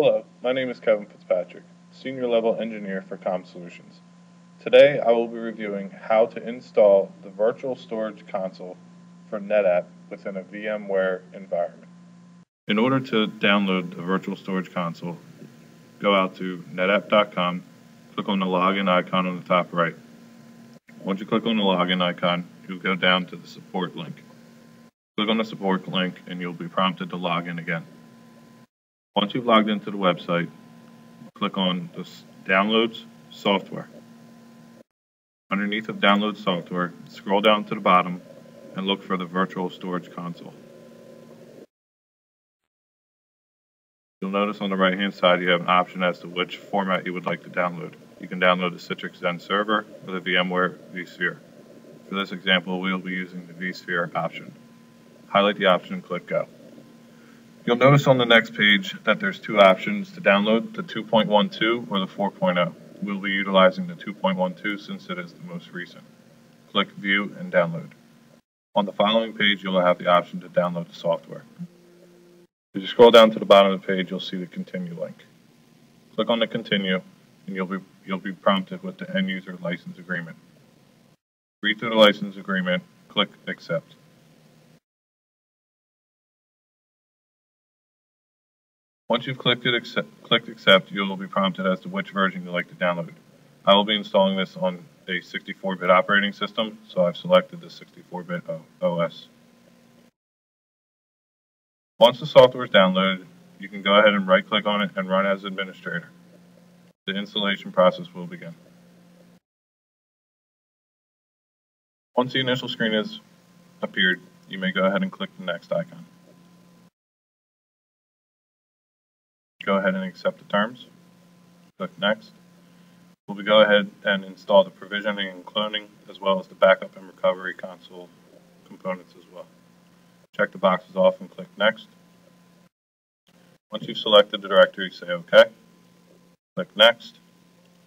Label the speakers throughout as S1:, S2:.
S1: Hello, my name is Kevin Fitzpatrick, Senior Level Engineer for Comm Solutions. Today I will be reviewing how to install the Virtual Storage Console for NetApp within a VMware environment. In order to download the Virtual Storage Console, go out to netapp.com, click on the login icon on the top right. Once you click on the login icon, you'll go down to the support link. Click on the support link and you'll be prompted to log in again. Once you've logged into the website, click on the Downloads Software. Underneath of Download Software, scroll down to the bottom and look for the Virtual Storage Console. You'll notice on the right hand side you have an option as to which format you would like to download. You can download the Citrix Xen server or the VMware vSphere. For this example, we will be using the vSphere option. Highlight the option and click Go. You'll notice on the next page that there's two options to download, the 2.12 or the 4.0. We'll be utilizing the 2.12 since it is the most recent. Click View and Download. On the following page, you'll have the option to download the software. As you scroll down to the bottom of the page, you'll see the Continue link. Click on the Continue, and you'll be, you'll be prompted with the End User License Agreement. Read through the license agreement, click Accept. Once you've clicked, it, accept, clicked accept, you will be prompted as to which version you'd like to download. I will be installing this on a 64-bit operating system, so I've selected the 64-bit OS. Once the software is downloaded, you can go ahead and right-click on it and run as administrator. The installation process will begin. Once the initial screen has appeared, you may go ahead and click the next icon. Go ahead and accept the terms. Click Next. We'll go ahead and install the provisioning and cloning as well as the backup and recovery console components as well. Check the boxes off and click Next. Once you've selected the directory, say OK. Click Next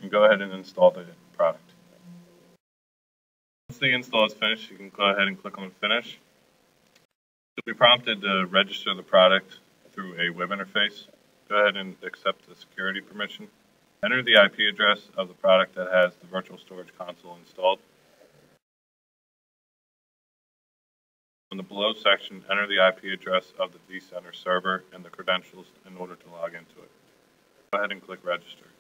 S1: and go ahead and install the product. Once the install is finished, you can go ahead and click on Finish. You'll be prompted to register the product through a web interface go ahead and accept the security permission. Enter the IP address of the product that has the virtual storage console installed. In the below section, enter the IP address of the vCenter server and the credentials in order to log into it. Go ahead and click register.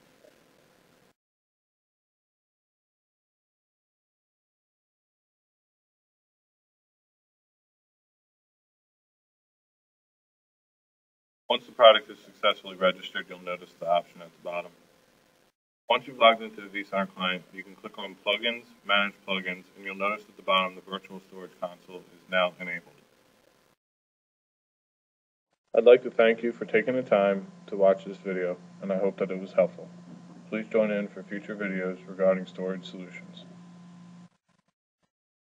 S1: Once the product is successfully registered, you'll notice the option at the bottom. Once you've logged into the vCenter client, you can click on Plugins, Manage Plugins, and you'll notice at the bottom the Virtual Storage Console is now enabled. I'd like to thank you for taking the time to watch this video, and I hope that it was helpful. Please join in for future videos regarding storage solutions.